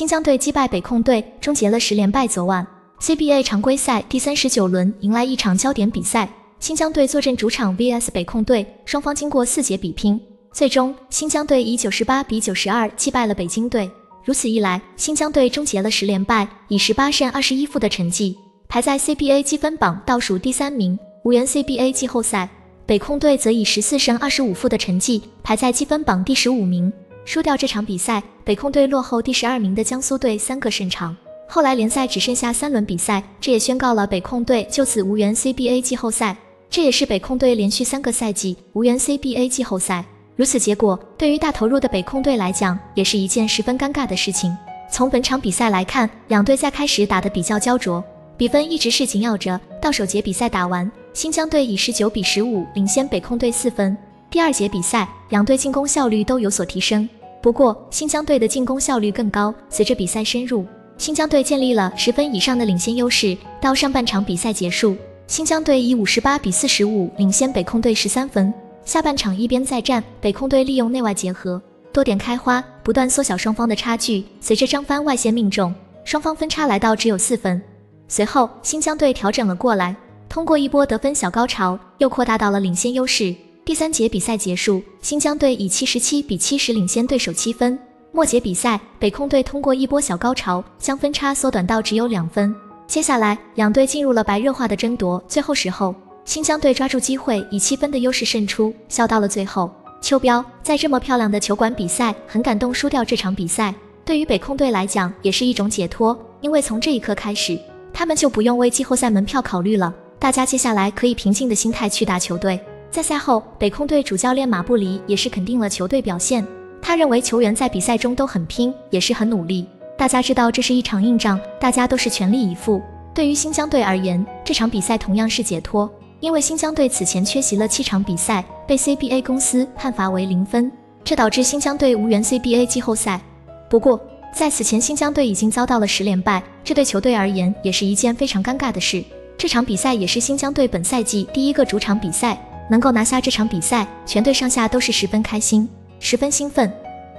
新疆队击败北控队，终结了十连败。昨晚 CBA 常规赛第三十九轮迎来一场焦点比赛，新疆队坐镇主场 VS 北控队，双方经过四节比拼，最终新疆队以九十八比九十二击败了北京队。如此一来，新疆队终结了十连败，以十八胜二十一负的成绩排在 CBA 积分榜倒数第三名，无缘 CBA 季后赛。北控队则以十四胜二十五负的成绩排在积分榜第十五名。输掉这场比赛，北控队落后第十二名的江苏队三个胜场。后来联赛只剩下三轮比赛，这也宣告了北控队就此无缘 CBA 季后赛。这也是北控队连续三个赛季无缘 CBA 季后赛。如此结果，对于大投入的北控队来讲，也是一件十分尴尬的事情。从本场比赛来看，两队在开始打得比较焦灼，比分一直是紧咬着。到首节比赛打完，新疆队以十九比十五领先北控队四分。第二节比赛，两队进攻效率都有所提升，不过新疆队的进攻效率更高。随着比赛深入，新疆队建立了十分以上的领先优势。到上半场比赛结束，新疆队以五十八比四十五领先北控队十三分。下半场一边再战，北控队利用内外结合，多点开花，不断缩小双方的差距。随着张帆外线命中，双方分差来到只有四分。随后新疆队调整了过来，通过一波得分小高潮，又扩大到了领先优势。第三节比赛结束，新疆队以七十七比七十领先对手七分。末节比赛，北控队通过一波小高潮，将分差缩短到只有两分。接下来，两队进入了白热化的争夺。最后时候，新疆队抓住机会，以七分的优势胜出，笑到了最后。邱彪在这么漂亮的球馆比赛，很感动。输掉这场比赛，对于北控队来讲，也是一种解脱，因为从这一刻开始，他们就不用为季后赛门票考虑了。大家接下来可以平静的心态去打球队。在赛后，北控队主教练马布里也是肯定了球队表现。他认为球员在比赛中都很拼，也是很努力。大家知道这是一场硬仗，大家都是全力以赴。对于新疆队而言，这场比赛同样是解脱，因为新疆队此前缺席了七场比赛，被 CBA 公司判罚为零分，这导致新疆队无缘 CBA 季后赛。不过，在此前新疆队已经遭到了十连败，这对球队而言也是一件非常尴尬的事。这场比赛也是新疆队本赛季第一个主场比赛。能够拿下这场比赛，全队上下都是十分开心，十分兴奋。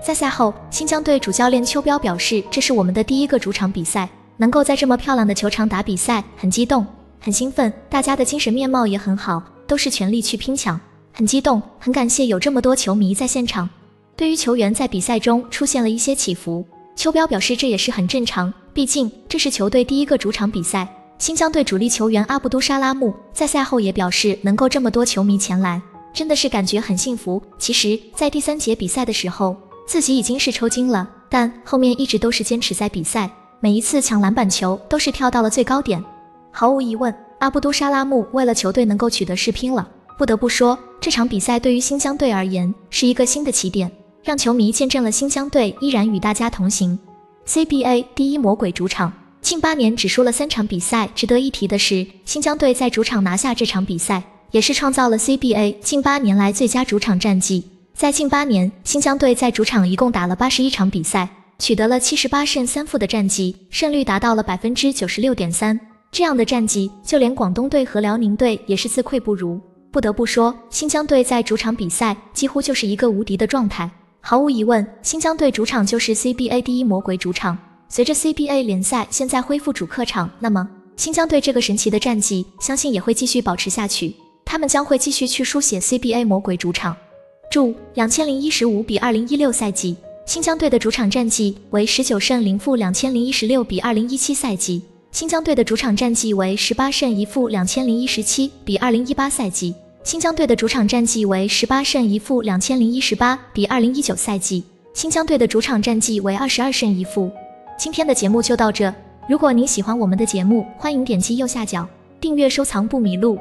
在赛后，新疆队主教练邱彪表示：“这是我们的第一个主场比赛，能够在这么漂亮的球场打比赛，很激动，很兴奋。大家的精神面貌也很好，都是全力去拼抢，很激动，很感谢有这么多球迷在现场。”对于球员在比赛中出现了一些起伏，邱彪表示这也是很正常，毕竟这是球队第一个主场比赛。新疆队主力球员阿布都沙拉木在赛后也表示，能够这么多球迷前来，真的是感觉很幸福。其实，在第三节比赛的时候，自己已经是抽筋了，但后面一直都是坚持在比赛，每一次抢篮板球都是跳到了最高点。毫无疑问，阿布都沙拉木为了球队能够取得世拼了。不得不说，这场比赛对于新疆队而言是一个新的起点，让球迷见证了新疆队依然与大家同行。CBA 第一魔鬼主场。近八年只输了三场比赛。值得一提的是，新疆队在主场拿下这场比赛，也是创造了 CBA 近八年来最佳主场战绩。在近八年，新疆队在主场一共打了八十一场比赛，取得了七十八胜三负的战绩，胜率达到了百分之九十六点三。这样的战绩，就连广东队和辽宁队也是自愧不如。不得不说，新疆队在主场比赛几乎就是一个无敌的状态。毫无疑问，新疆队主场就是 CBA 第一魔鬼主场。随着 CBA 联赛现在恢复主客场，那么新疆队这个神奇的战绩，相信也会继续保持下去。他们将会继续去书写 CBA 魔鬼主场。注：两千零一十五比二零一六赛季，新疆队的主场战绩为十九胜零负；两千零一十六比二零一七赛季，新疆队的主场战绩为十八胜一负；两千零一十七比二零一八赛季，新疆队的主场战绩为十八胜一负；两千零一十八比二零一九赛季，新疆队的主场战绩为二十二胜一负。今天的节目就到这。如果您喜欢我们的节目，欢迎点击右下角订阅、收藏不迷路。